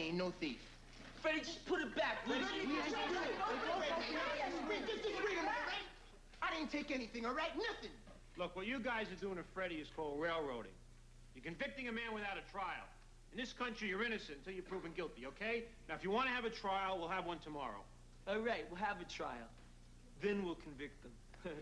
ain't no thief. Freddie, just put it back, will you? All right? I didn't take anything, all right? Nothing. Look, what you guys are doing to Freddie is called railroading. You're convicting a man without a trial. In this country, you're innocent until you're proven guilty, okay? Now, if you want to have a trial, we'll have one tomorrow. All right, we'll have a trial. Then we'll convict them.